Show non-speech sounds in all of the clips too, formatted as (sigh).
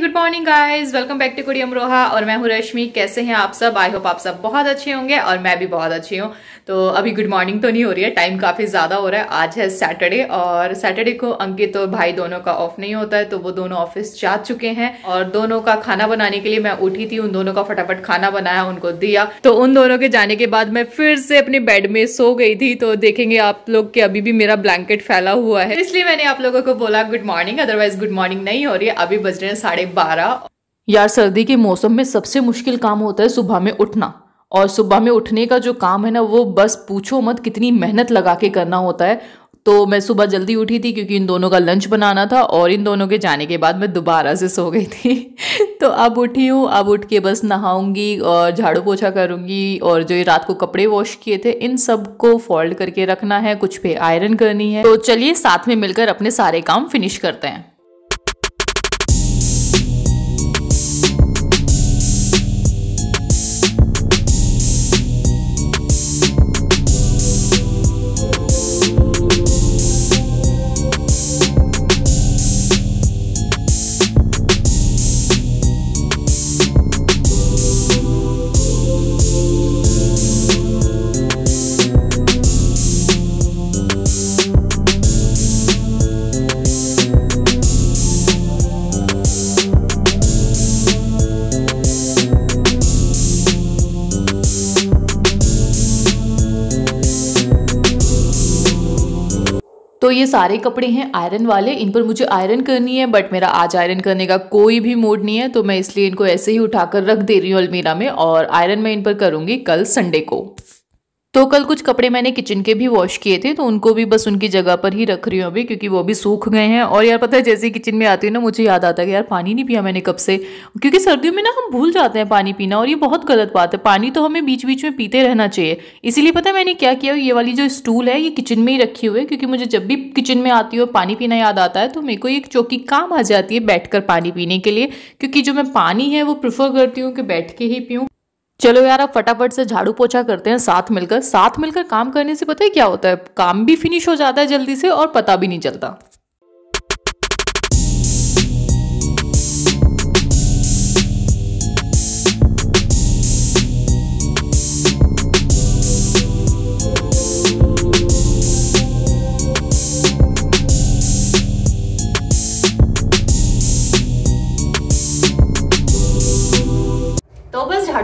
Good morning guys welcome back to Kudi Amroha और मैं हूँ रश्मि कैसे हैं आप सब? आई होप आप सब बहुत अच्छे होंगे और मैं भी बहुत अच्छी हूँ। तो अभी गुड मॉर्निंग तो नहीं हो रही है. टाइम काफ़ी ज़्यादा हो रहा है. आज है सैटरडे और सैटरडे को अंकित और भाई दोनों का ऑफ़ नहीं होता है तो वो दोनों ऑफ़िस जा चुके हैं। और दोनों का खाना बनाने के लिए मैं उठी थी, उन दोनों का फटाफट खाना बनाया, उनको दिया। तो उन दोनों के जाने के बाद मैं फिर से अपने बेड में सो गई थी। तो देखेंगे आप लोग के अभी भी मेरा ब्लैंकेट फैला हुआ है। इसलिए मैंने आप लोगों को बोला good morning otherwise good morning नहीं हो रही है। अभी बज रहे हैं साढ़े बारह। यार, सर्दी के मौसम में सबसे मुश्किल काम होता है सुबह में उठना। और सुबह में उठने का जो काम है ना, वो बस पूछो मत कितनी मेहनत लगा के करना होता है। तो मैं सुबह जल्दी उठी थी क्योंकि इन दोनों का लंच बनाना था और इन दोनों के जाने के बाद मैं दोबारा से सो गई थी। (laughs) तो अब उठी हूँ, अब उठ के बस नहाऊँगी और झाड़ू पोछा करूँगी और जो ये रात को कपड़े वॉश किए थे, इन सबको फोल्ड करके रखना है, कुछ पे आयरन करनी है। तो चलिए साथ में मिलकर अपने सारे काम फिनिश करते हैं। ये सारे कपड़े हैं आयरन वाले, इन पर मुझे आयरन करनी है बट मेरा आज आयरन करने का कोई भी मूड नहीं है तो मैं इसलिए इनको ऐसे ही उठाकर रख दे रही हूँ अलमीरा में और आयरन मैं इन पर करूँगी कल संडे को। तो कल कुछ कपड़े मैंने किचन के भी वॉश किए थे तो उनको भी बस उनकी जगह पर ही रख रही हूँ अभी, क्योंकि वो भी सूख गए हैं। और यार पता है, जैसे ही किचन में आती हूँ ना, मुझे याद आता है कि यार पानी नहीं पिया मैंने कब से। क्योंकि सर्दियों में ना हम भूल जाते हैं पानी पीना, और ये बहुत गलत बात है। पानी तो हमें बीच बीच में पीते रहना चाहिए। इसीलिए पता है, मैंने क्या किया, ये वाली जो स्टूल है, ये किचन में ही रखी हुई है, क्योंकि मुझे जब भी किचन में आती हूँ पानी पीना याद आता है तो मेरे को एक चौकी काम आ जाती है बैठ पानी पीने के लिए। क्योंकि जो मैं पानी है, वो प्रिफर करती हूँ कि बैठ के ही पीऊँ। चलो यार, अब फटाफट से झाड़ू पोछा करते हैं साथ मिलकर। साथ मिलकर काम करने से पता है क्या होता है? काम भी फिनिश हो जाता है जल्दी से और पता भी नहीं चलता।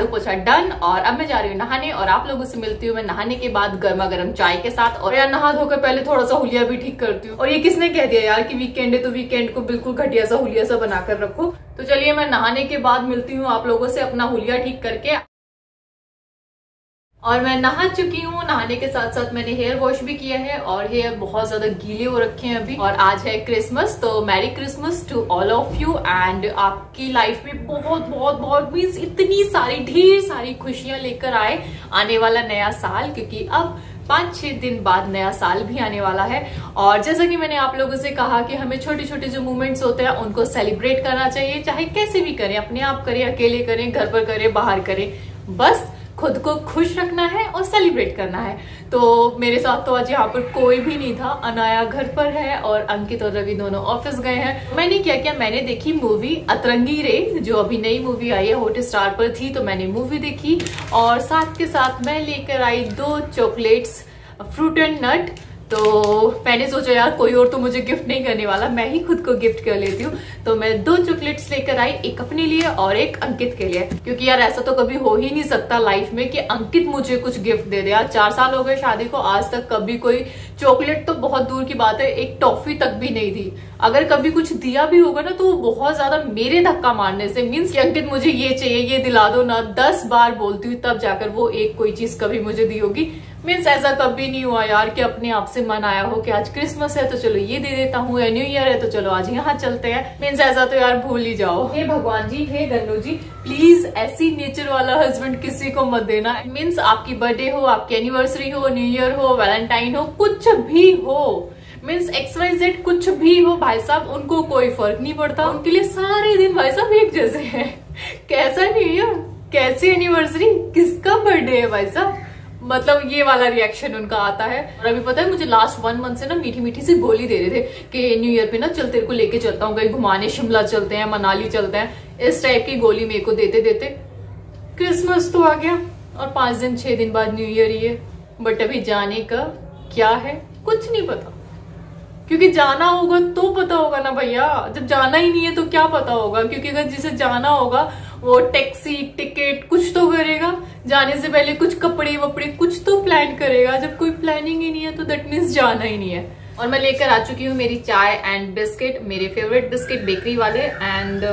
झाड़ू पोछा डन और अब मैं जा रही हूँ नहाने और आप लोगों से मिलती हूँ मैं नहाने के बाद गर्मा गर्म चाय के साथ और यार नहा धोकर पहले थोड़ा सा हुलिया भी ठीक करती हूँ। और ये किसने कह दिया यार कि वीकेंड है तो वीकेंड को बिल्कुल घटिया सा हुलिया सा बनाकर रखू। तो चलिए मैं नहाने के बाद मिलती हूँ आप लोगों से अपना हुलिया ठीक करके। और मैं नहा चुकी हूँ, नहाने के साथ साथ मैंने हेयर वॉश भी किया है और हेयर बहुत ज़्यादा गीले हो रखे हैं अभी। और आज है क्रिसमस तो merry Christmas to all of you and आपकी लाइफ में बहुत बहुत बहुत मीन्स इतनी सारी, ढेर सारी खुशियाँ लेकर आए आने वाला नया साल, क्योंकि अब पाँच छह दिन बाद नया साल भी आने वाला है। और जैसा कि मैंने आप लोगों से कहा कि हमें छोटे छोटे जो मूवमेंट्स होते हैं, उनको सेलिब्रेट करना चाहिए, चाहे कैसे भी करें, अपने आप करें, अकेले करें, घर पर करें, बाहर करें। बस खुद को खुश रखना है और सेलिब्रेट करना है। तो मेरे साथ तो आज यहाँ पर कोई भी नहीं था। अनाया घर पर है और अंकित और रवि दोनों ऑफ़िस गए हैं। मैंने क्या किया? मैंने देखी मूवी अतरंगी रे, जो अभी नई मूवी आई है हॉट स्टार पर थी तो मैंने मूवी देखी। और साथ के साथ मैं लेकर आई दो चॉकलेट्स फ्रूट एंड नट तो मैंने सोचा, यार, कोई और तो मुझे गिफ्ट नहीं करने वाला। मैं ही खुद को गिफ्ट कर लेती हूँ। तो मैं दो चॉकलेट्स लेकर आई, एक अपने लिए और एक अंकित के लिए। क्योंकि यार, ऐसा तो कभी हो ही नहीं सकता लाइफ में कि अंकित मुझे कुछ गिफ्ट दे दे। यार, चार साल हो गए शादी को, आज तक कभी कोई चॉकलेट तो बहुत दूर की बात है, एक टॉफी तक भी नहीं दी। अगर कभी कुछ दिया भी होगा ना तो वो बहुत ज़्यादा मेरे धक्का मारने से मीन्स कि अंकित, मुझे ये चाहिए, ये दिला दो। ना दस बार बोलती हूँ, तब जाकर वो एक कोई चीज़ कभी मुझे दी होगी। मीन्स ऐसा कभी नहीं हुआ यार कि अपने आप से मन आया हो कि आज क्रिसमस है तो चलो ये दे देता हूँ या न्यू ईयर है तो चलो आज यहाँ चलते हैं। मीन्स ऐसा तो यार भूल ही जाओ। हे भगवान जी हे गन्नू जी प्लीज़ ऐसी नेचर वाला हस्बैंड किसी को मत देना। मीन्स आपकी बर्थडे हो आपकी एनिवर्सरी हो न्यू ईयर हो वैलेंटाइन हो कुछ भी हो। मीन्स एक्स वाई जेड कुछ भी हो भाई साहब उनको कोई फ़र्क नहीं पड़ता। उनके लिए सारे दिन भाई साहब एक जैसे हैं। (laughs) कैसा न्यू ईयर कैसी एनिवर्सरी किसका बर्थडे है भाई साहब? मतलब ये वाला रिएक्शन उनका आता है। और अभी पता है, मुझे लास्ट वन मंथ से ना मीठी मीठी सी गोली दे रहे थे कि न्यू ईयर पे ना, चल तेरे को लेके चलता हूँ, कहीं घुमाने, शिमला चलते हैं, मनाली चलते हैं। इस टाइप की गोली मेरे को देते देते क्रिसमस तो आ गया। और पाँच दिन, छह दिन बाद न्यू ईयर है बट अभी जाने का क्या है, कुछ नहीं पता। क्योंकि जाना होगा तो पता होगा ना भैया। जब जाना ही नहीं है तो क्या पता होगा? क्योंकि अगर जिसे जाना होगा वो टैक्सी टिकट कुछ तो करेगा। जाने से पहले कुछ कपड़े वपड़े कुछ तो प्लान करेगा। जब कोई प्लानिंग ही नहीं है तो दैट मीन्स जाना ही नहीं है। और मैं लेकर आ चुकी हूँ मेरी चाय एंड बिस्किट मेरे फेवरेट बिस्किट बेकरी वाले एंड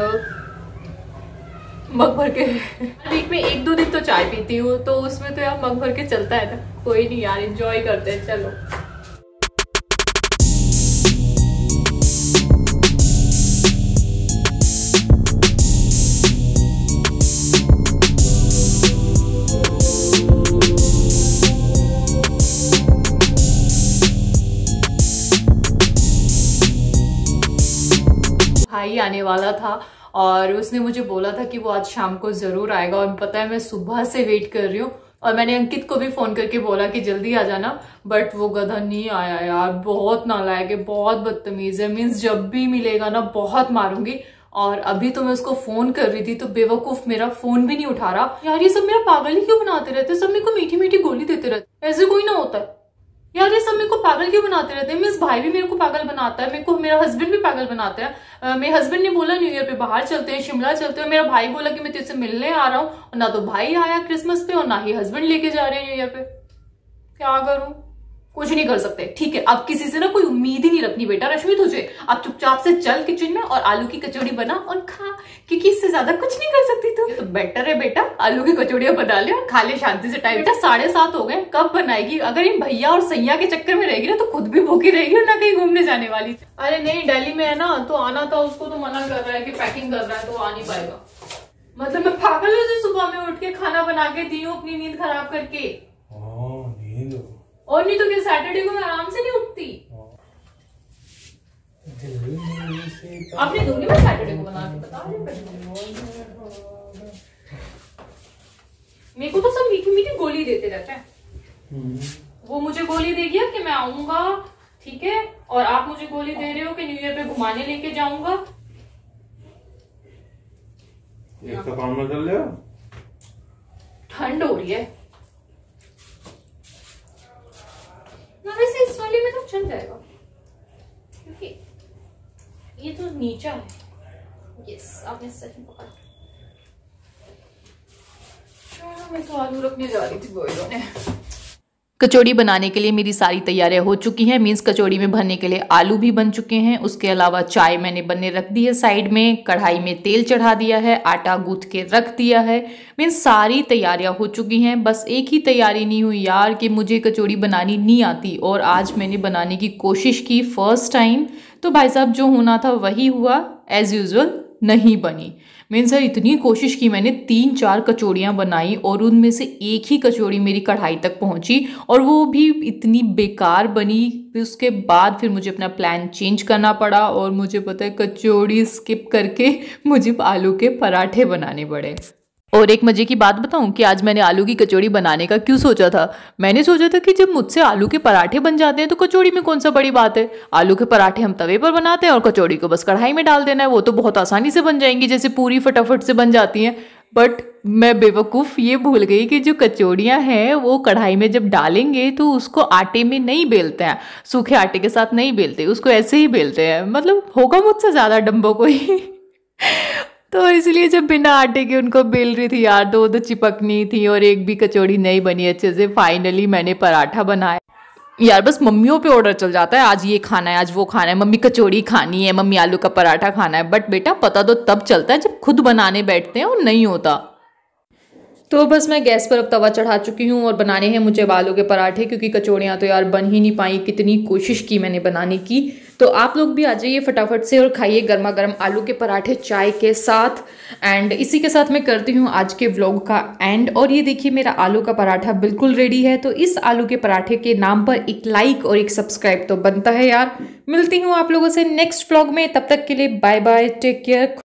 मग भर के। वीक में एक दो दिन तो चाय पीती हूँ तो उसमें तो यार मग भर के चलता है ना। कोई नहीं यार इंजॉय करते हैं चलो। आने वाला था और उसने मुझे बोला था कि वो आज शाम को ज़रूर आएगा और पता है मैं सुबह से वेट कर रही हूँ। और मैंने अंकित को भी फ़ोन करके बोला कि जल्दी आ जाना बट वो गधा नहीं आया यार। बहुत नालायक है, बहुत बदतमीज है। मीन्स जब भी मिलेगा ना, बहुत मारूँगी। और अभी तो मैं उसको फ़ोन कर रही थी तो बेवकूफ़ मेरा फ़ोन भी नहीं उठा रहा। यार, ये सब मेरा पागल ही क्यों बनाते रहते सब मेरे को मीठी मीठी गोली देते रहते ऐसे कोई ना होता है। यार, ये सब मेरे पागल क्यों बनाते रहते हैं? मिस भाई भी मेरे को पागल बनाता है, मेरे को, मेरा हस्बैंड भी पागल बनाता है। मेरे हस्बैंड ने बोला न्यू ईयर पे बाहर चलते हैं, शिमला चलते हैं। मेरा भाई बोला कि मैं तुझसे मिलने आ रहा हूँ। ना तो भाई आया क्रिसमस पे और ना ही हस्बैंड लेके जा रहे हैं न्यू ईयर पे। क्या करूँ? कुछ नहीं कर सकते। ठीक है, अब किसी से ना कोई उम्मीद ही नहीं रखनी बेटा। रश्मि, तुझे, अब चुपचाप से चल किचन में और आलू की कचौड़ी बना और खा क्योंकि इससे ज़्यादा कुछ नहीं कर सकती तू। तो बेटर है बेटा। आलू की कचौड़ियाँ बना ले और खा ले शांति से। टाइम बेटा साढ़े सात हो गए कब बनाएगी? अगर इन भैया और सैया के चक्कर में रहेगी ना तो खुद भी भूखी रहेगी और ना कहीं घूमने जाने वाली अरे नहीं डेली में है ना तो आना था उसको तो मना कर रहा है की पैकिंग कर रहा है तो आ नहीं पाएगा। मतलब मैं पागल हूँ सुबह में उठ के खाना बना के दी हूँ अपनी नींद खराब करके। और नहीं तो फिर सैटरडे को मैं आराम से नहीं उठती? आपने दूँगी मैं सैटरडे को बना के बता मेरे को तो सब मीठी मीठी गोली देते रहते हैं। वो मुझे गोली देगी कि मैं आऊँगा ठीक है? और आप मुझे गोली दे रहे हो कि न्यू ईयर पे घुमाने लेके जाऊँगा? एक तो काम कर लिया। ठंड हो रही है। ना वैसे इस वाले में तो चल जाएगा। ये तो नीचा है। यस आपने सच में पकड़ा। मैं तो आलू रखने जा रही थी बोलो ने कचौड़ी बनाने के लिए मेरी सारी तैयारियाँ हो चुकी हैं मीन्स कचौड़ी में भरने के लिए आलू भी बन चुके हैं उसके अलावा चाय मैंने बनने रख दी है साइड में कढ़ाई में तेल चढ़ा दिया है आटा गूंथ के रख दिया है मीन्स सारी तैयारियाँ हो चुकी हैं बस एक ही तैयारी नहीं हुई यार कि मुझे कचौड़ी बनानी नहीं आती और आज मैंने बनाने की कोशिश की फ़र्स्ट टाइम तो भाई साहब, जो होना था वही हुआ एज़ यूज़ुअल नहीं बनी। मीन सर, इतनी कोशिश की मैंने, तीन चार कचौड़ियाँ बनाई और उनमें से एक ही कचौड़ी मेरी कढ़ाई तक पहुँची और वो भी इतनी बेकार बनी फिर उसके बाद फिर मुझे अपना प्लान चेंज करना पड़ा और मुझे पता है कचौड़ी स्किप करके मुझे आलू के पराठे बनाने पड़े। और एक मज़े की बात बताऊँ कि आज मैंने आलू की कचौड़ी बनाने का क्यों सोचा था? मैंने सोचा था कि जब मुझसे आलू के पराठे बन जाते हैं तो कचौड़ी में कौन सा बड़ी बात है? आलू के पराठे हम तवे पर बनाते हैं और कचौड़ी को बस कढ़ाई में डाल देना है, वो तो बहुत आसानी से बन जाएँगी, जैसे पूरी फटाफट से बन जाती हैं। बट मैं बेवकूफ़ ये भूल गई कि जो कचौड़ियाँ हैं, वो कढ़ाई में जब डालेंगे तो उसको आटे में नहीं बेलते हैं, सूखे आटे के साथ नहीं बेलते, उसको ऐसे ही बेलते हैं। मतलब होगा मुझसे ज़्यादा डम्बो कोई? तो इसलिए जब बिना आटे के उनको बेल रही थी, यार वो तो चिपकनी थी और एक भी कचौड़ी नहीं बनी अच्छे से फाइनली मैंने पराठा बनाया। यार बस मम्मियों पे ऑर्डर चल जाता है, आज ये खाना है, आज वो खाना है, मम्मी कचौड़ी खानी है, मम्मी आलू का पराठा खाना है। बट बेटा, पता तो तब चलता है जब खुद बनाने बैठते हैं और नहीं होता। तो बस मैं गैस पर अब तवा चढ़ा चुकी हूँ और बनाने हैं मुझे आलू के पराठे, क्योंकि कचौड़ियाँ तो यार बन ही नहीं पाई। कितनी कोशिश की मैंने बनाने की। तो आप लोग भी आ जाइए फटाफट से और खाइए गर्मा गर्म आलू के पराठे, चाय के साथ। एंड इसी के साथ मैं करती हूँ आज के व्लॉग का एंड और ये देखिए, मेरा आलू का पराठा बिल्कुल रेडी है। तो इस आलू के पराठे के नाम पर एक लाइक और एक सब्सक्राइब तो बनता है यार। मिलती हूँ आप लोगों से नेक्स्ट व्लॉग में। तब तक के लिए बाय बाय टेक केयर